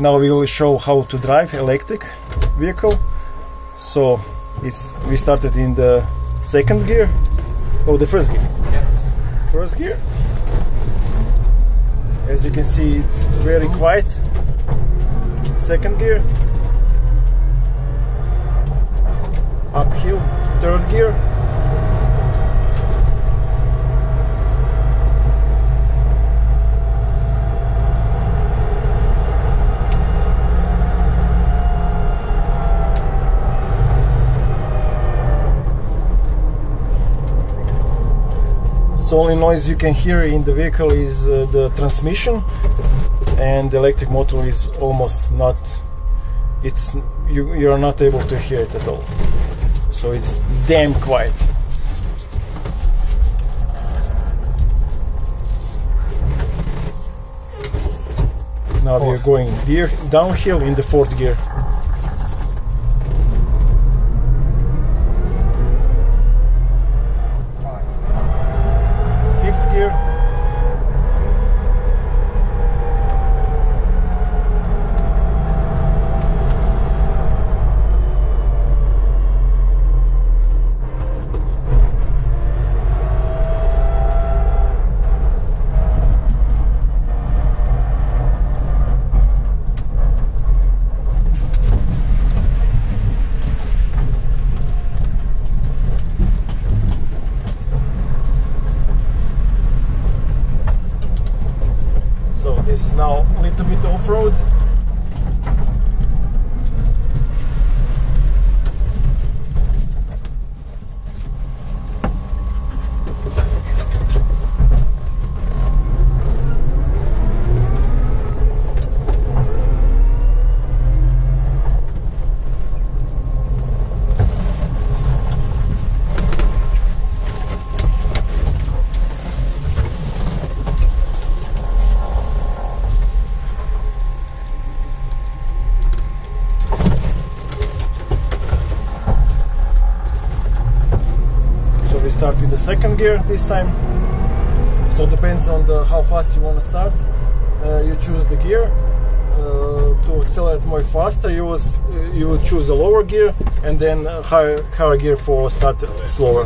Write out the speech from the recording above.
now we will show how to drive electric vehicle. So it's we started in the second gear oh the first gear? First gear. As you can see it's very quiet. Second gear. Uphill third gear So only noise you can hear in the vehicle is uh, the transmission and the electric motor is almost not it's you you're not able to hear it at all. So it's damn quiet. Now we're going deer, downhill in the fourth gear fifth gear So this is now a little bit off-road. Start in the second gear this time. So depends on the how fast you want to start. Uh, you choose the gear. Uh, to accelerate more faster, you was you would choose a lower gear and then higher higher gear for start slower.